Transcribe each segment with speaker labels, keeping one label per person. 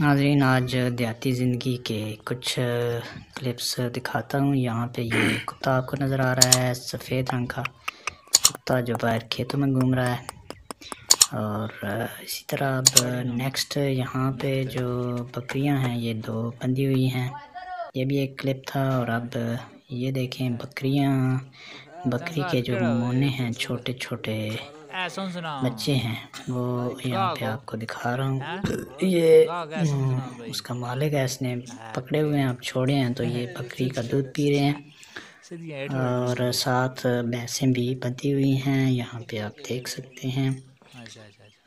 Speaker 1: नाजरीन, आज देहाती ज़िंदगी के कुछ क्लिप्स दिखाता हूँ। यहाँ पे ये कुत्ता आपको नज़र आ रहा है, सफ़ेद रंग का। कुत्ता जो बाहर खेतों में घूम रहा है। और इसी तरह अब नेक्स्ट यहाँ पे जो बकरियाँ हैं, ये दो बंधी हुई हैं। ये भी एक क्लिप था और अब ये देखें बकरियाँ। बकरी के जो मोने हैं छोटे छोटे बच्चे हैं वो यहाँ पे आपको दिखा रहा हूँ। ये हम्म, उसका मालिक है इसने पकड़े हुए हैं आप छोड़े हैं तो ये बकरी का दूध पी रहे हैं। और साथ भैंसें भी बंधी हुई हैं यहाँ पे आप देख सकते हैं।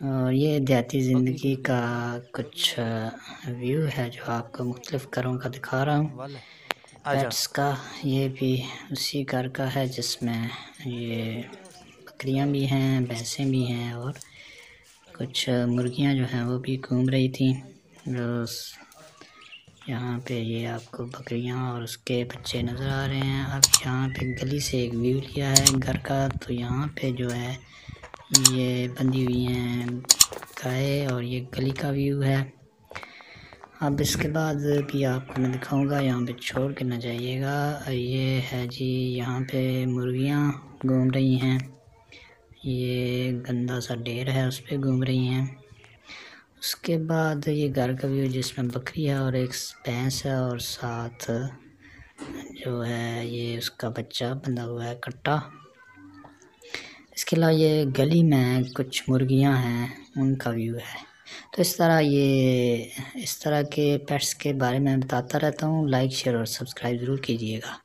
Speaker 1: और ये देहाती ज़िंदगी का कुछ व्यू है जो आपको मुख्तलिफ़ घरों का दिखा रहा हूँ। पेट्स का ये भी उसी घर का है जिसमें ये बकरियाँ भी हैं, भैंसें भी हैं और कुछ मुर्गियाँ जो हैं वो भी घूम रही थी। यहाँ पे ये आपको बकरियाँ और उसके बच्चे नज़र आ रहे हैं। अब यहाँ पे गली से एक व्यू लिया है घर का तो यहाँ पे जो है ये बंधी हुई हैं गाय और ये गली का व्यू है। अब इसके बाद भी आपको मैं दिखाऊँगा, यहाँ पे छोड़ के ना जाइएगा। ये है जी यहाँ पे मुर्गियाँ घूम रही हैं। ये गंदा सा ढेर है उस पर घूम रही हैं। उसके बाद ये घर का व्यू जिसमें बकरी है और एक भैंस है और साथ जो है ये उसका बच्चा बंधा हुआ है कट्टा। इसके अलावा ये गली में कुछ मुर्गियाँ हैं, उनका व्यू है। तो इस तरह ये, इस तरह के पेट्स के बारे में बताता रहता हूँ। लाइक, शेयर और सब्सक्राइब ज़रूर कीजिएगा।